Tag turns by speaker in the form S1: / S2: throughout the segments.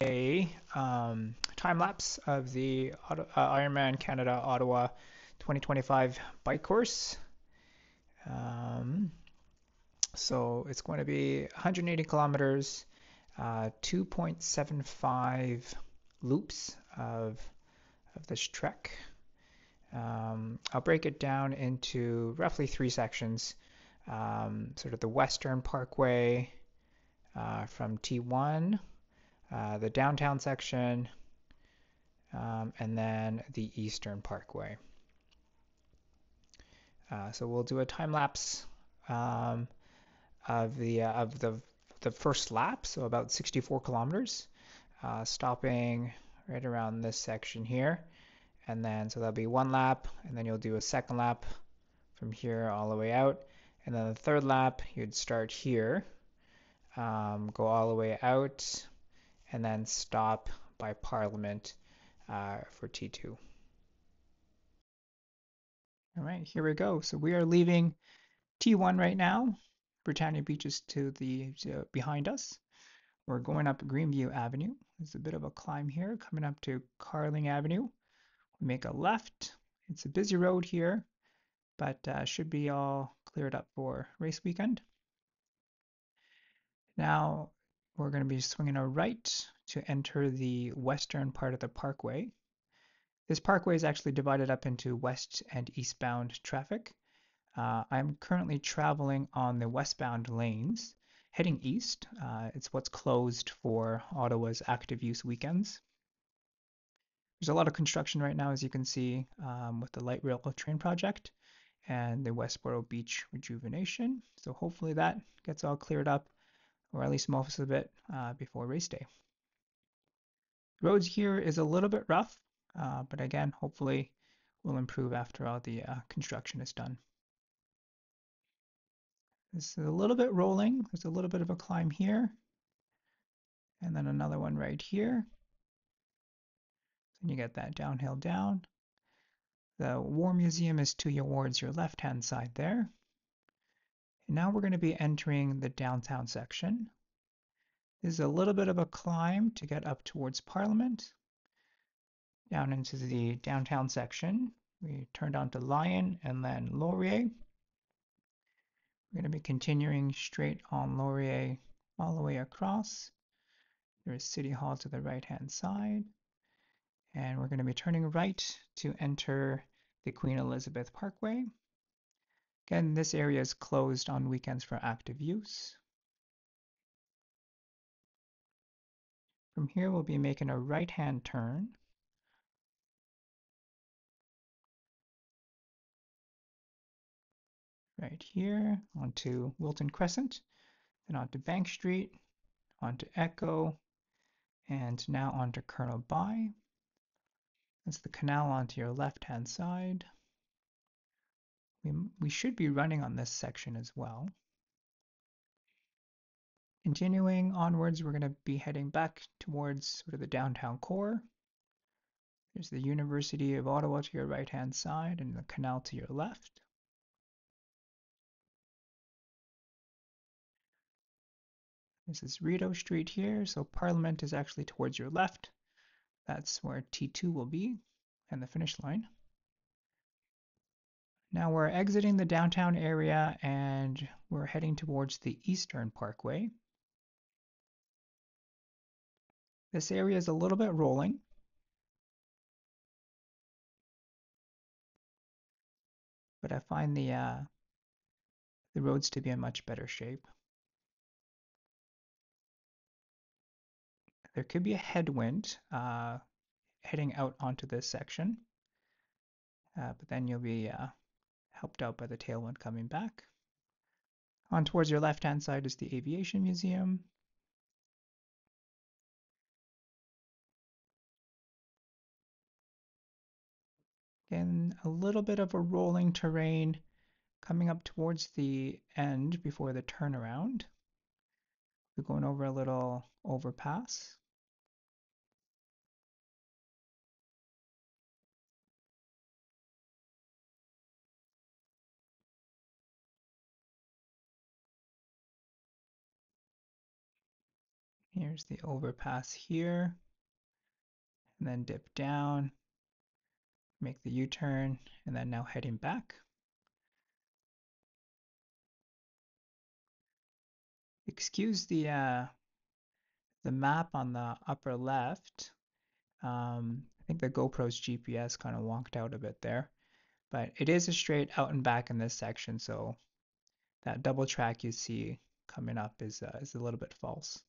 S1: a um, time lapse of the uh, Ironman Canada Ottawa 2025 bike course. Um, so it's going to be 180 kilometers, uh, 2.75 loops of of this trek. Um, I'll break it down into roughly three sections. Um, sort of the Western Parkway uh, from T1 uh, the downtown section, um, and then the Eastern Parkway. Uh, so we'll do a time lapse um, of the uh, of the the first lap, so about 64 kilometers, uh, stopping right around this section here, and then so that'll be one lap, and then you'll do a second lap from here all the way out, and then the third lap you'd start here, um, go all the way out and then stop by Parliament uh, for T2. All right, here we go. So we are leaving T1 right now. Britannia Beach is to the uh, behind us. We're going up Greenview Avenue. There's a bit of a climb here, coming up to Carling Avenue. We make a left. It's a busy road here, but uh, should be all cleared up for race weekend. Now, we're going to be swinging a right to enter the western part of the parkway. This parkway is actually divided up into west and eastbound traffic. Uh, I'm currently traveling on the westbound lanes, heading east. Uh, it's what's closed for Ottawa's active use weekends. There's a lot of construction right now, as you can see, um, with the light rail train project and the Westboro Beach rejuvenation. So hopefully that gets all cleared up or at least most of it uh, before race day. Roads here is a little bit rough, uh, but again, hopefully will improve after all the uh, construction is done. This is a little bit rolling. There's a little bit of a climb here. And then another one right here. And you get that downhill down. The War Museum is to towards your left-hand side there. And now we're going to be entering the downtown section. This is a little bit of a climb to get up towards Parliament. Down into the downtown section. We turned on to Lyon and then Laurier. We're going to be continuing straight on Laurier all the way across. There is City Hall to the right hand side. And we're going to be turning right to enter the Queen Elizabeth Parkway. Again, this area is closed on weekends for active use. From here, we'll be making a right-hand turn. Right here onto Wilton Crescent, then onto Bank Street, onto Echo, and now onto Colonel By. That's the canal onto your left-hand side. We, we should be running on this section as well. Continuing onwards, we're going to be heading back towards sort of the downtown core. There's the University of Ottawa to your right-hand side and the canal to your left. This is Rideau Street here, so Parliament is actually towards your left. That's where T2 will be and the finish line. Now we're exiting the downtown area and we're heading towards the Eastern Parkway. This area is a little bit rolling. But I find the uh, the roads to be in much better shape. There could be a headwind uh, heading out onto this section, uh, but then you'll be uh, helped out by the tailwind coming back. On towards your left-hand side is the Aviation Museum. Again, a little bit of a rolling terrain coming up towards the end before the turnaround. We're going over a little overpass. Here's the overpass here. And then dip down, make the U-turn, and then now heading back. Excuse the uh, the map on the upper left. Um, I think the GoPro's GPS kind of wonked out a bit there, but it is a straight out and back in this section, so that double track you see coming up is uh, is a little bit false.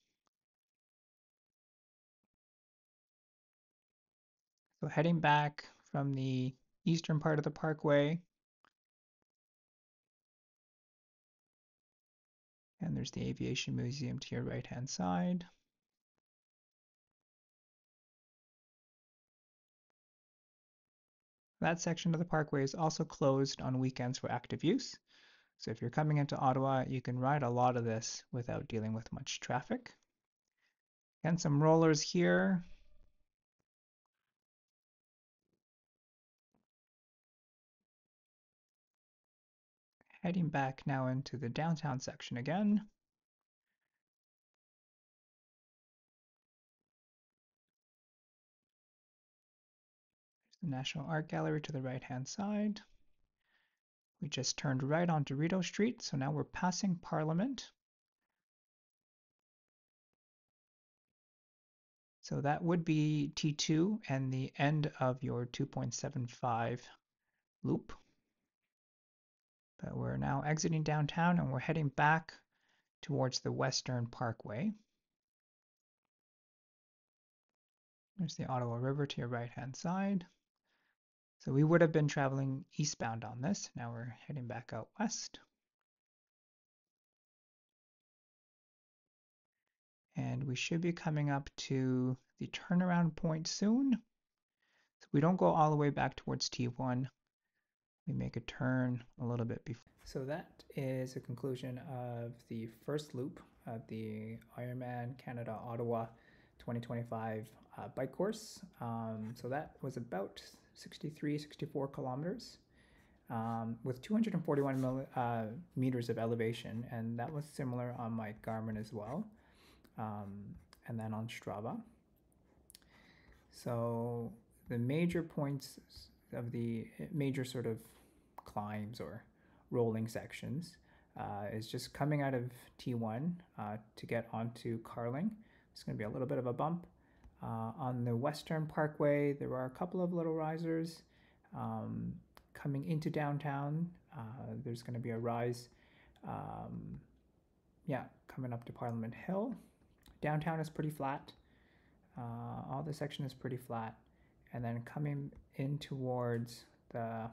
S1: So heading back from the eastern part of the parkway, and there's the Aviation Museum to your right hand side. That section of the parkway is also closed on weekends for active use. So if you're coming into Ottawa, you can ride a lot of this without dealing with much traffic. And some rollers here. Heading back now into the downtown section again. There's the National Art Gallery to the right hand side. We just turned right onto Rideau Street, so now we're passing Parliament. So that would be T2 and the end of your 2.75 loop. But we're now exiting downtown and we're heading back towards the Western Parkway. There's the Ottawa River to your right hand side. So we would have been traveling eastbound on this. Now we're heading back out west. And we should be coming up to the turnaround point soon. So we don't go all the way back towards T1. We make a turn a little bit before. So that is a conclusion of the first loop of the Ironman Canada Ottawa 2025 uh, bike course. Um, so that was about 63, 64 kilometers um, with 241 mil, uh, meters of elevation, and that was similar on my Garmin as well, um, and then on Strava. So the major points of the major sort of climbs or rolling sections uh, is just coming out of T1 uh, to get onto Carling. It's going to be a little bit of a bump. Uh, on the Western Parkway, there are a couple of little risers. Um, coming into downtown, uh, there's going to be a rise, um, yeah, coming up to Parliament Hill. Downtown is pretty flat. Uh, all the section is pretty flat. And then coming in towards the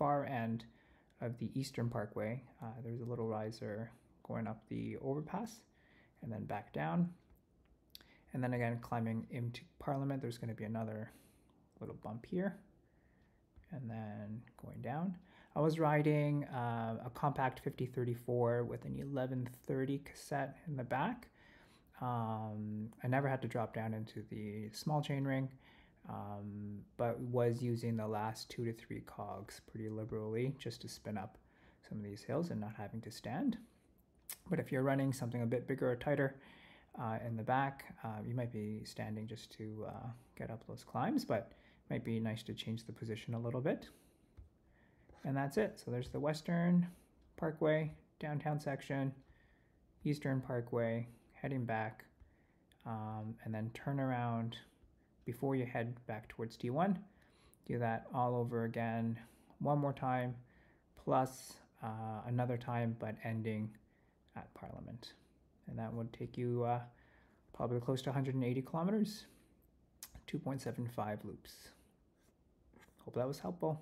S1: far end of the Eastern Parkway, uh, there's a little riser going up the overpass and then back down. And then again, climbing into Parliament, there's going to be another little bump here. And then going down. I was riding uh, a compact 5034 with an 1130 cassette in the back. Um, I never had to drop down into the small chainring, um, but was using the last two to three cogs pretty liberally just to spin up some of these hills and not having to stand. But if you're running something a bit bigger or tighter, uh, in the back. Uh, you might be standing just to uh, get up those climbs, but it might be nice to change the position a little bit. And that's it. So there's the Western Parkway, downtown section, Eastern Parkway, heading back, um, and then turn around before you head back towards T1. Do that all over again one more time, plus uh, another time, but ending at Parliament and that would take you uh, probably close to 180 kilometers, 2.75 loops. Hope that was helpful.